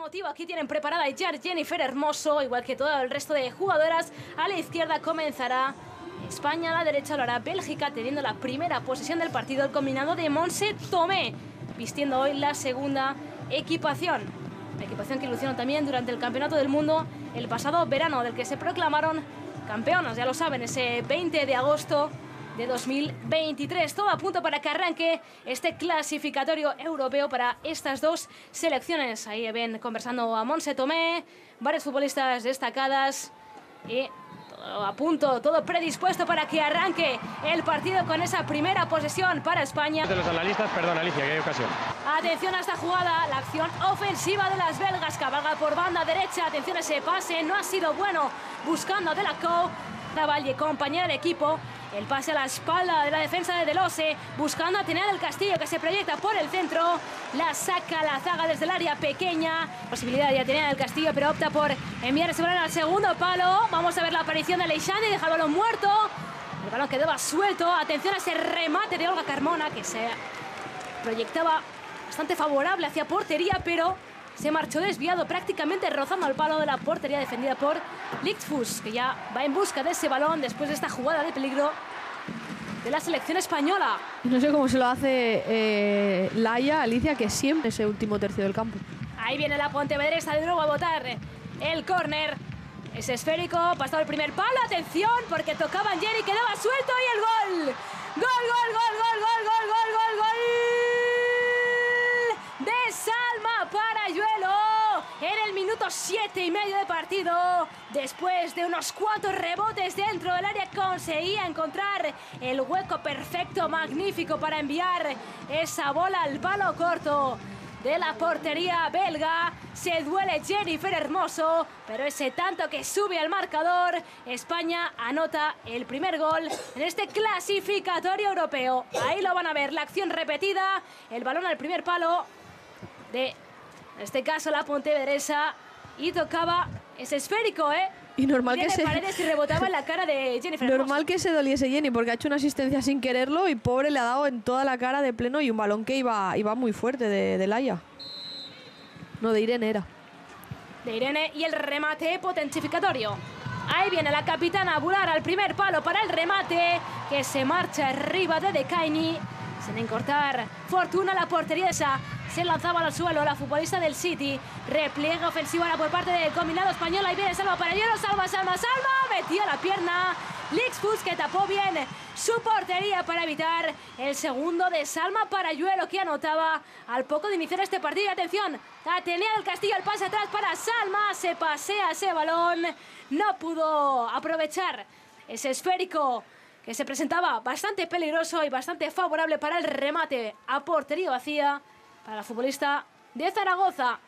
motivo aquí tienen preparada ya Jennifer Hermoso, igual que todo el resto de jugadoras. A la izquierda comenzará España, a la derecha lo hará Bélgica, teniendo la primera posesión del partido el combinado de Monse Tomé, vistiendo hoy la segunda equipación. La equipación que lucieron también durante el Campeonato del Mundo el pasado verano, del que se proclamaron campeonas, ya lo saben, ese 20 de agosto de 2023. Todo a punto para que arranque este clasificatorio europeo para estas dos selecciones. Ahí ven conversando a Monse Tomé, varios futbolistas destacadas y todo a punto, todo predispuesto para que arranque el partido con esa primera posesión para España. De los analistas, perdón Alicia, que hay ocasión. Atención a esta jugada, la acción ofensiva de las belgas, cabalga por banda derecha, atención a ese pase, no ha sido bueno, buscando a Delacour, Valle, compañera de equipo, el pase a la espalda de la defensa de Delose, buscando a tener el Castillo que se proyecta por el centro. La saca la zaga desde el área pequeña. Posibilidad de tener el Castillo, pero opta por enviar ese balón al segundo palo. Vamos a ver la aparición de Leixande, deja el balón muerto. El balón quedaba suelto. Atención a ese remate de Olga Carmona que se proyectaba bastante favorable hacia portería, pero se marchó desviado prácticamente rozando al palo de la portería defendida por Lichtfuss, que ya va en busca de ese balón después de esta jugada de peligro de la selección española. No sé cómo se lo hace eh, Laia, Alicia, que siempre ese último tercio del campo. Ahí viene la Pontevedresa de nuevo a botar el córner. Es esférico, pasado el primer palo, atención, porque tocaban Jenny, quedaba suelto y el gol, gol, gol, gol, gol, gol, gol, minuto siete y medio de partido. Después de unos cuatro rebotes dentro del área, conseguía encontrar el hueco perfecto, magnífico para enviar esa bola al palo corto de la portería belga. Se duele Jennifer Hermoso, pero ese tanto que sube al marcador, España anota el primer gol en este clasificatorio europeo. Ahí lo van a ver, la acción repetida, el balón al primer palo de, en este caso, la Pontevedresa y tocaba ese esférico, ¿eh? Y normal que se y rebotaba en la cara de Jennifer Hermoso. normal que se doliese Jenny porque ha hecho una asistencia sin quererlo y pobre le ha dado en toda la cara de pleno y un balón que iba, iba muy fuerte de, de Laia. No, de Irene era. de Irene y el remate potentificatorio. Ahí viene la capitana a bular al primer palo para el remate que se marcha arriba de Decaini. Sin encortar fortuna la portería esa. Se lanzaba al suelo la futbolista del City. Repliega ofensiva ahora por parte del combinado español. Ahí viene Salva para hielo. Salva, salva, salva. Metía la pierna. Lixfus que tapó bien su portería para evitar el segundo de Salma Parayuelo que anotaba al poco de iniciar este partido. Y Atención, Atenea del Castillo, el pase atrás para Salma. Se pasea ese balón. No pudo aprovechar ese esférico que se presentaba bastante peligroso y bastante favorable para el remate a portería vacía para la futbolista de Zaragoza.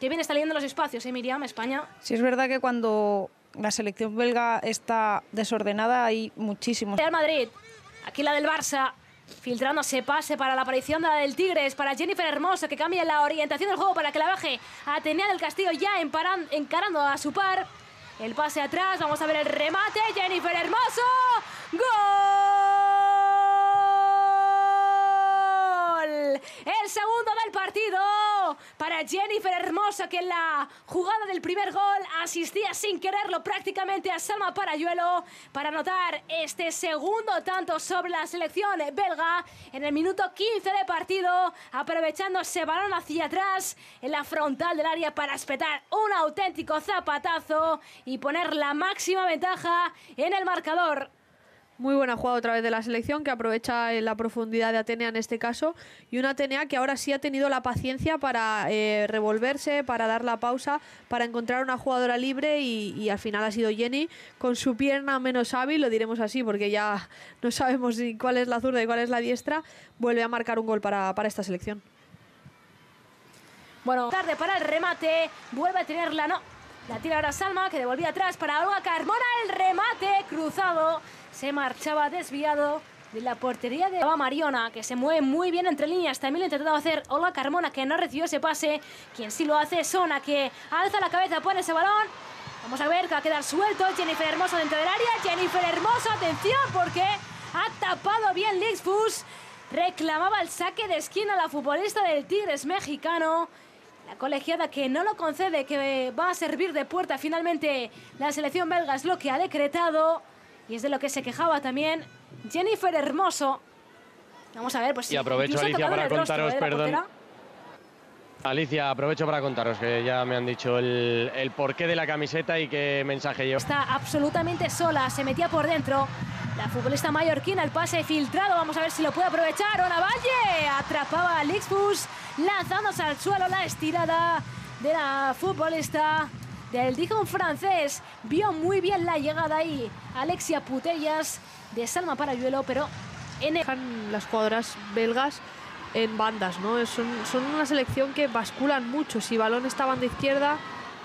Que bien está leyendo los espacios, ¿eh, Miriam? España. Sí, es verdad que cuando la selección belga está desordenada hay muchísimos. Real Madrid. Aquí la del Barça. Filtrando ese pase para la aparición de la del Tigres, para Jennifer Hermoso, que cambia la orientación del juego para que la baje Atenea del Castillo ya emparan- encarando a su par. El pase atrás, vamos a ver el remate. Jennifer Hermoso. ¡Gol! El segundo del partido para Jennifer Hermoso, que en la jugada del primer gol asistía sin quererlo prácticamente a Salma Parayuelo para anotar este segundo tanto sobre la selección belga en el minuto 15 de partido, aprovechando ese balón hacia atrás en la frontal del área para espetar un auténtico zapatazo y poner la máxima ventaja en el marcador. Muy buena jugada otra vez de la selección que aprovecha eh, la profundidad de Atenea en este caso y una Atenea que ahora sí ha tenido la paciencia para eh, revolverse, para dar la pausa, para encontrar una jugadora libre y, al final ha sido Jenny con su pierna menos hábil, lo diremos así porque ya no sabemos ni cuál es la zurda y cuál es la diestra, vuelve a marcar un gol para, para esta selección. Bueno, tarde para el remate. Vuelve a tenerla, no. La tira ahora Salma, que devolvía atrás para Olga Carmona. El remate cruzado. Se marchaba desviado de la portería de Mariona, que se mueve muy bien entre líneas. También lo intentado hacer Olga Carmona, que no recibió ese pase. Quien sí lo hace Sona, que alza la cabeza, pone ese balón. Vamos a ver que va a quedar suelto. Jennifer Hermoso dentro del área. Jennifer Hermoso, atención, porque ha tapado bien Lixfus. Reclamaba el saque de esquina la futbolista del Tigres mexicano. La colegiada que no lo concede, que va a servir de puerta finalmente la selección belga es lo que ha decretado y es de lo que se quejaba también Jennifer Hermoso. Vamos a ver, pues Y aprovecho, Alicia, para contaros, ¿eh? perdón. Alicia, aprovecho para contaros que ya me han dicho el, el porqué de la camiseta y qué mensaje lleva. Está absolutamente sola, se metía por dentro. La futbolista mallorquina, el pase filtrado, vamos a ver si lo puede aprovechar. Ona Valle atrapaba a Lixbus, lanzándose al suelo la estirada de la futbolista del Dijon francés. Vio muy bien la llegada ahí. Alexia Putellas de Salma Parayuelo, pero en el... las jugadoras belgas en bandas, ¿no? Son, son una selección que basculan mucho. Si balón está banda izquierda,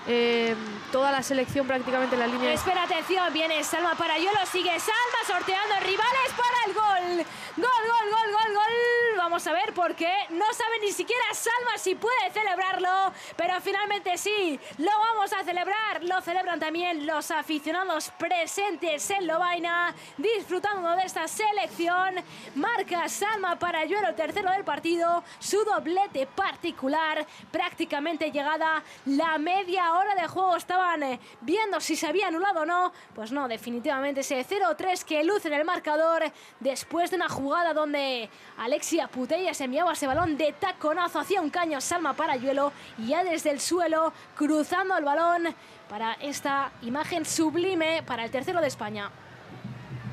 eh, toda la selección prácticamente en la línea. Espera, atención, viene Salma Parayuelo, sigue Salma sorteando rivales para el gol. Gol, gol, gol, gol, gol. Vamos a ver por qué. No sabe ni siquiera Salma si puede celebrarlo, pero finalmente sí, lo vamos a celebrar. Lo celebran también los aficionados presentes en Lobaina, disfrutando de esta selección. Marca Salma Parayuelo, el tercero del partido, su doblete particular, prácticamente llegada la media hora de juego. Estaban eh, viendo si se había anulado o no. Pues no, definitivamente ese 0-3 que luce en el marcador después de una jugada donde Alexia Putellas enviaba ese balón de taconazo hacia un caño Salma Parayuelo y ya desde el suelo cruzando el balón para esta imagen sublime para el tercero de España.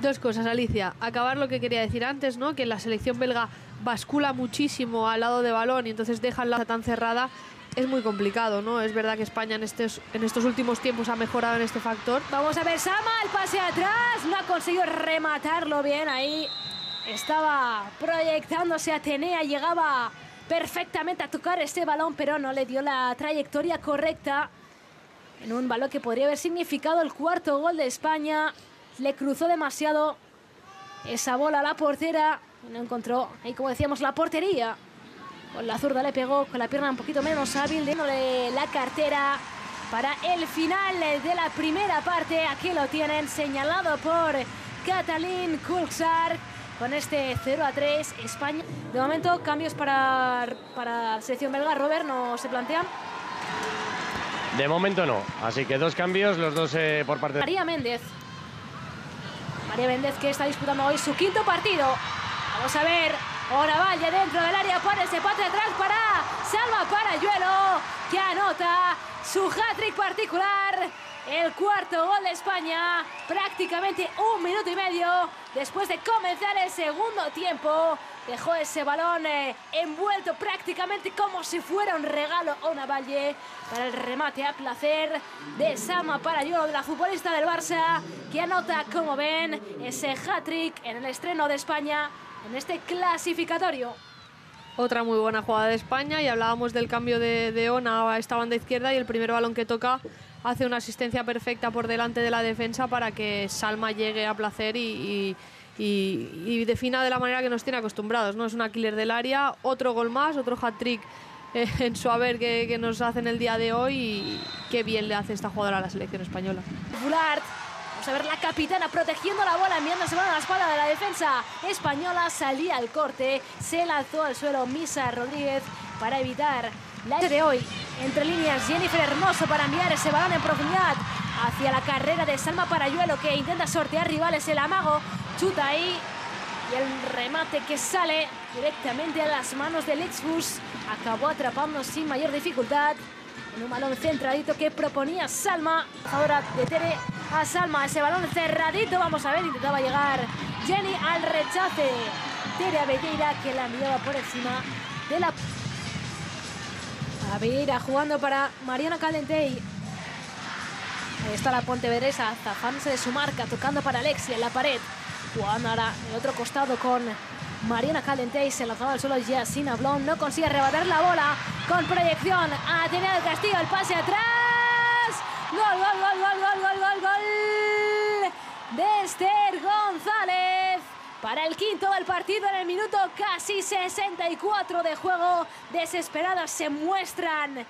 Dos cosas, Alicia. Acabar lo que quería decir antes, ¿no? Que la selección belga bascula muchísimo al lado de balón y entonces dejan la tan cerrada. Es muy complicado, ¿no? Es verdad que España en estos, en estos últimos tiempos ha mejorado en este factor. Vamos a ver, Sama, el pase atrás. No ha conseguido rematarlo bien ahí. Estaba proyectándose Atenea, llegaba perfectamente a tocar este balón, pero no le dio la trayectoria correcta. En un balón que podría haber significado el cuarto gol de España. Le cruzó demasiado esa bola a la portera. No encontró ahí, como decíamos, la portería. Con la zurda le pegó, con la pierna un poquito menos hábil, dándole la cartera para el final de la primera parte. Aquí lo tienen, señalado por Catalín Kulksar. Con este 0 a 3, España. De momento, cambios para, para la selección belga. Robert, ¿no se plantean? De momento no, así que dos cambios, los dos eh, por parte de... María Méndez. María Méndez que está disputando hoy su quinto partido. Vamos a ver. Valle dentro del área pone ese pase atrás para Salva Parayuelo que anota su hat-trick particular. El cuarto gol de España. Prácticamente un minuto y medio después de comenzar el segundo tiempo. Dejó ese balón eh, envuelto prácticamente como si fuera un regalo a una Valle para el remate a placer de Sama Parayuelo, de la futbolista del Barça, que anota, como ven, ese hat-trick en el estreno de España en este clasificatorio. Otra muy buena jugada de España y hablábamos del cambio de, de Ona a esta banda izquierda y el primer balón que toca hace una asistencia perfecta por delante de la defensa para que Salma llegue a placer y, y- defina de la manera que nos tiene acostumbrados. ¿no? Es una killer del área, otro gol más, otro hat-trick eh, en su haber que, que nos hacen el día de hoy y qué bien le hace esta jugadora a la selección española. Vamos a ver la capitana protegiendo la bola, enviándose a la espalda de la defensa española. Salía al corte, se lanzó al suelo Misa Rodríguez para evitar la de hoy. Entre líneas, Jennifer Hermoso para enviar ese balón en profundidad hacia la carrera de Salma Parayuelo que intenta sortear rivales. El amago chuta ahí y el remate que sale directamente a las manos del Exbus acabó atrapando sin mayor dificultad en un balón centradito que proponía Salma. Ahora detere a Salma ese balón cerradito. Vamos a ver, intentaba llegar Jenny al rechace. Tere Avelleira que la enviaba por encima de la... Avelleira jugando para Mariana Calentey. Ahí está la Pontevedresa, zafándose de su marca, tocando para Alexia en la pared. Jugando ahora el otro costado con Mariana Calentey. Se lanzaba al suelo Yasina Blon. No consigue arrebatar la bola con proyección. Atenea del Castillo, el pase atrás. Gol, gol, gol, gol, gol, gol, gol, gol. De Esther González. Para el quinto del partido en el minuto casi 64 de juego. Desesperadas se muestran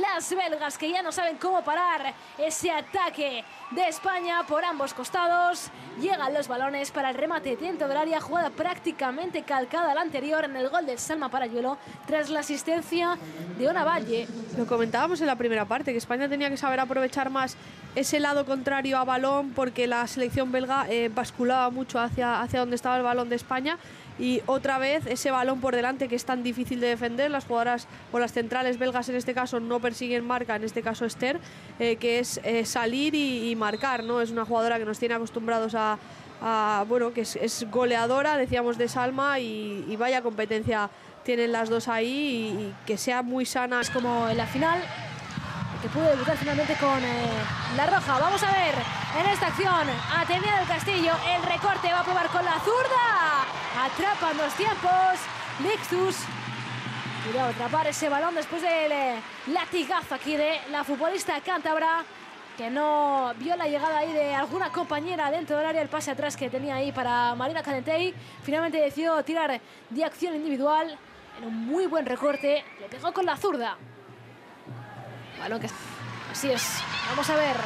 las belgas que ya no saben cómo parar ese ataque de España por ambos costados. Llegan los balones para el remate dentro del área, jugada prácticamente calcada a la anterior en el gol de Salma Parayuelo tras la asistencia de Ona Valle. Lo comentábamos en la primera parte, que España tenía que saber aprovechar más ese lado contrario a balón porque la selección belga eh, basculaba mucho hacia, hacia donde estaba el balón de España y otra vez ese balón por delante que es tan difícil de defender. Las jugadoras o las centrales belgas en este caso no persiguen marca, en este caso Esther, eh, que es eh, salir y, marcar. ¿no? Es una jugadora que nos tiene acostumbrados a, bueno, que es, goleadora, decíamos de Salma, y, vaya competencia tienen las dos ahí y, que sea muy sana. Es como en la final que pudo debutar finalmente con eh, la roja. Vamos a ver en esta acción Atenea del Castillo. El recorte va a probar con la zurda. Atrapan los tiempos. Lixus. Cuidado, atrapar ese balón después del eh, latigazo aquí de la futbolista cántabra que no vio la llegada ahí de alguna compañera dentro del área, el pase atrás que tenía ahí para Marina Cadentey. Finalmente decidió tirar de acción individual en un muy buen recorte. Le pegó con la zurda. Así es. Vamos a ver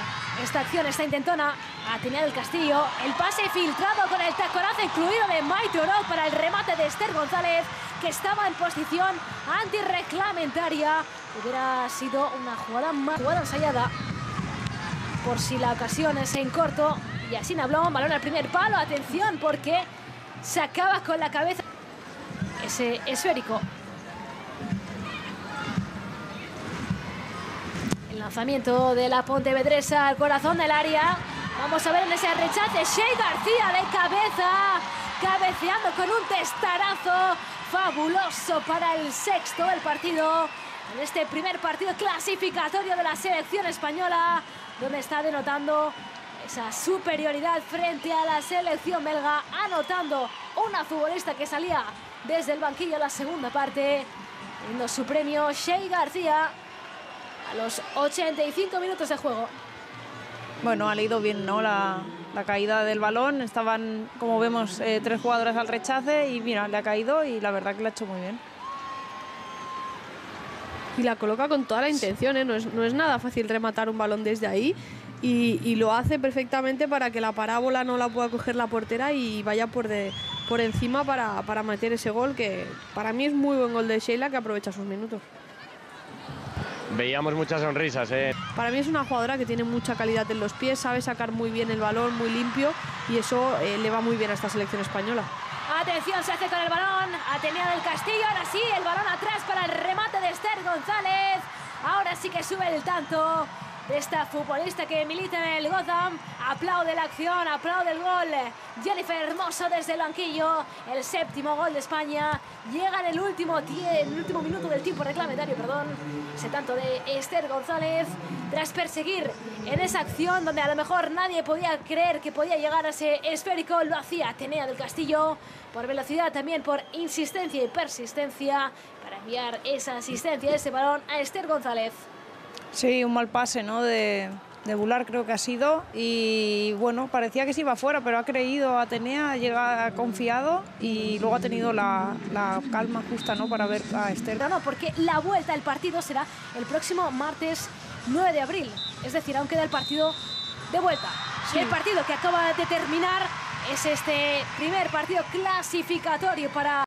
esta acción, esta intentona. Atenea del Castillo. El pase filtrado con el taconazo incluido de Maite Oro para el remate de Esther González, que estaba en posición antirreglamentaria. Hubiera sido una jugada más jugada ensayada. Por si la ocasión es en corto. Y así habló, balón al primer palo. Atención, porque se acaba con la cabeza ese esférico. Lanzamiento de la Pontevedresa al corazón del área. Vamos a ver en ese rechace. Shea García de cabeza. Cabeceando con un testarazo fabuloso para el sexto del partido. En este primer partido clasificatorio de la selección española. Donde está denotando esa superioridad frente a la selección belga. Anotando una futbolista que salía desde el banquillo a la segunda parte. Teniendo su premio Shea García a los 85 minutos de juego. Bueno, ha leído bien ¿no? la, caída del balón. Estaban, como vemos, eh, tres jugadoras al rechace y mira, le ha caído y la verdad que lo ha hecho muy bien. Y la coloca con toda la intención, ¿eh? no, es, no es nada fácil rematar un balón desde ahí. Y, lo hace perfectamente para que la parábola no la pueda coger la portera y vaya por, de, por encima para, para meter ese gol, que para mí es muy buen gol de Sheila que aprovecha sus minutos. Veíamos muchas sonrisas. ¿eh? Para mí es una jugadora que tiene mucha calidad en los pies, sabe sacar muy bien el balón, muy limpio y eso eh, le va muy bien a esta selección española. Atención, se hace con el balón. Atenea del Castillo. Ahora sí, el balón atrás para el remate de Esther González. Ahora sí que sube el tanto de esta futbolista que milita en el Gotham. Aplaude la acción, aplaude el gol. Jennifer Hermoso desde el banquillo. El séptimo gol de España. Llega en el último, el último minuto del tiempo reglamentario, perdón. Ese tanto de Esther González. Tras perseguir en esa acción donde a lo mejor nadie podía creer que podía llegar a ese esférico, lo hacía Atenea del Castillo. Por velocidad, también por insistencia y persistencia. Para enviar esa asistencia, ese balón a Esther González. Sí, un mal pase ¿no? de, de Bular creo que ha sido y bueno, parecía que se iba fuera, pero ha creído Atenea, ha, ha confiado y luego ha tenido la, la, calma justa ¿no? para ver a Esther. No, no, porque la vuelta del partido será el próximo martes 9 de abril, es decir, aún queda el partido de vuelta. Y el partido que acaba de terminar es este primer partido clasificatorio para